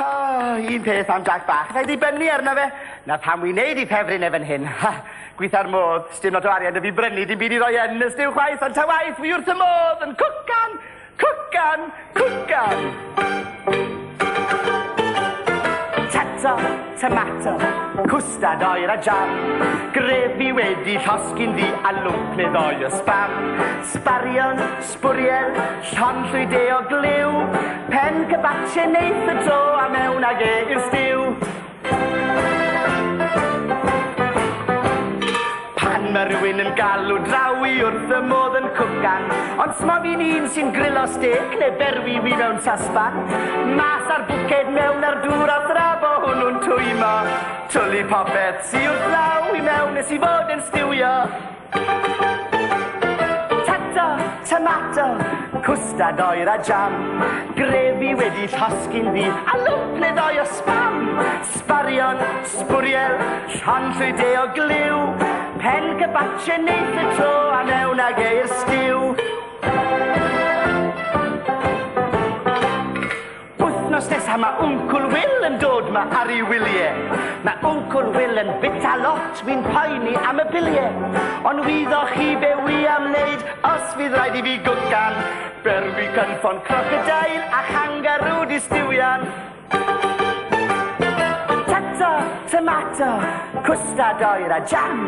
O, oh, un peth am Jack Bach. Rhaid i dibynnu arno fe. Na pam wi'n neud i pefryn efo'n hyn. Ha, gweitha'r modd. Sdim lot o arian y fi brynu, dim byd i ddoi yn. Ysdiw chwaith, ond ta waith, wi wrth y modd yn cwcan, cwcan, cwcan. tomato, cwstad oer a jam, grefi wedi llosgi'n ddi a lwclydd oer spam. sbarion, sbwriel, llon llwyde o gliw, pen cybatio neith y tro a mewn ag e i'r stiw. mae rhywun yn galw drawi wrth y modd yn cwcan Ond sma fi'n un sy'n grilo stec neu berwi wi mewn sasban Mas ar bwced mewn ar dŵr a thrabo ma Twli popeth si wrth law i mewn nes i fod yn stiwio Tata, tomato, cwstad oer a jam Grefi wedi llosgi'n fi a lwplydd oi o spam Sbarion, sbwriel, llan llwyde o gliw Pen gybatio neith y tro a mewn ag eir stiw Bita mae Uncle Will yn dod ma ar ei wyliau. Mae Uncle Will yn bit a lot, fi'n poeni am y biliau. Ond wyddo chi be wy am wneud, os fydd rhaid i fi gwcan. Berwi cynffon crocodile a changarw di stiwian tomato, cwstad oer a jam,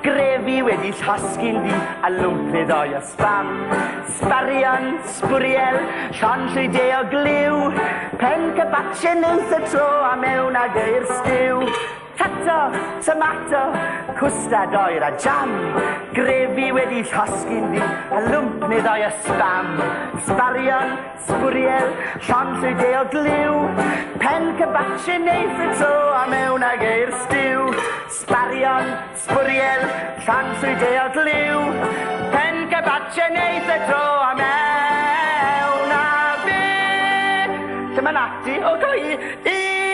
grefi wedi llosgi'n di a lwmpydd oer a spam. Sbarion, sbwriel, llon llwy o gliw, pen cybatio neis y tro a mewn ag eir stiw. Potato, tomato, cwstad oer a jam Grefi wedi llosgi'n fi, a lwmp neu ddoi o spam Sbarion, sbwriel, llon llwyde o gliw Pen cybatsi neu ffrito a mewn ag eir stiw Sbarion, sbwriel, llon llwyde o gliw Pen cybatsi neu ffrito a mewn ag eir stiw. Dyma nati o gloi i